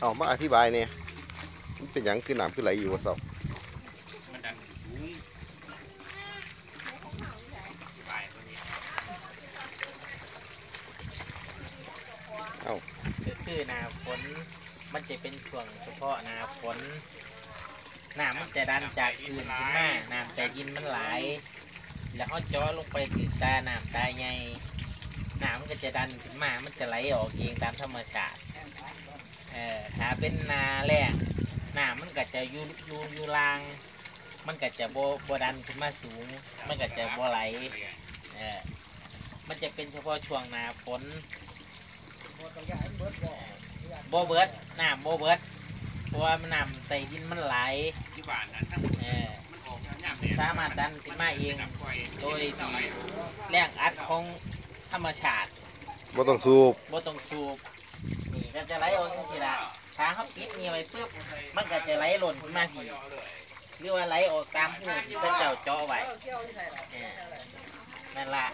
เอามาอธิบายเนี่ยมันเป็นหยังคือน้ำคือไหลอยู่วะเสามันดันสูงไปตัวนี้ก็คือหนาฝนมันจะเป็นช่วงเฉพาะหนาฝนน้ำมันจะดันจากอื่นขึ้นมาน้ำแต่ดินมันไหลแล้วเขาจ่อลงไปถึงตาน้ำตาใหญ่น้ำมันก็จะดันขึ้นมามันจะไหลออกเองตามธรรมชาติ เป็นนาแรงน้ำมันก็จะอยู่อยู่อยู่ลาง มันก็จะโบโบดันขึ้นมาสูง มันก็จะโบไหลเออมันจะเป็นเฉพาะช่วงหนาฝนโบเบิร์ดน้ำโบเบิร์ดเพราะว่ามันน้ำใส่ดินมันไหลที่บ้านนั้นทั้งเออมันออสามารถดันขึ้นมาเอง โดยที่แรงอัดของธรรมชาติบ่ต้องสูบบ่ต้องสูบนี่ก็จะไหลออกทีละ ถ้าเขาปิดนี่ไว้ปุ๊บมันก็จะไหลหล่นขึ้นมาทีหรือว่าไหลออกตามหูที่เป็นเจ้าเจาะไว้เออนั่นล่ะ